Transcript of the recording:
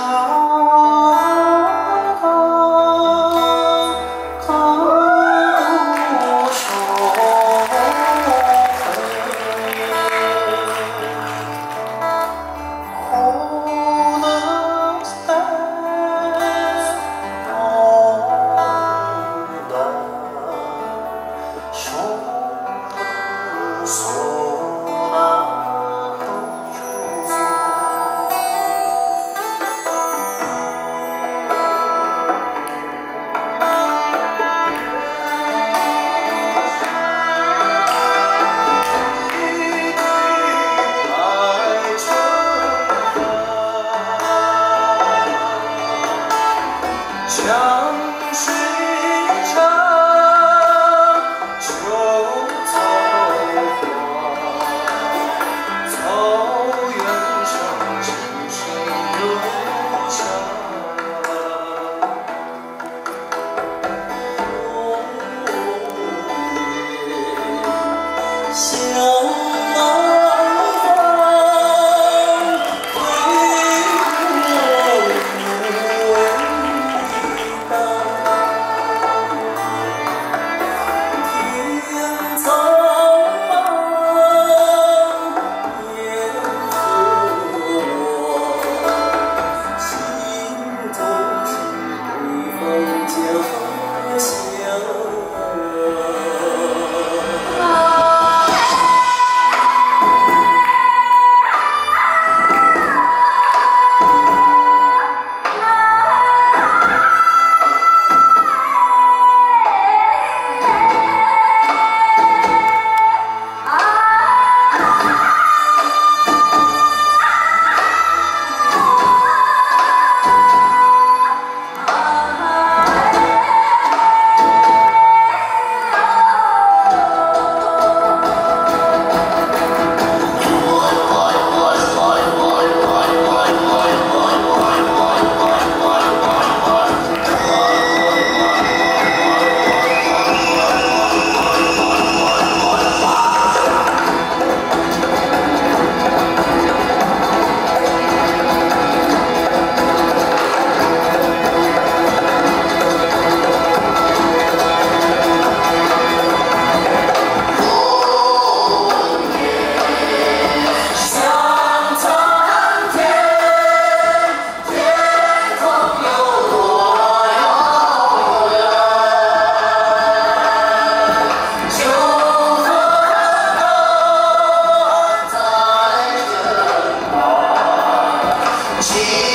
Ah. 江水长，秋草黄，草原上琴声悠扬。想。Jesus.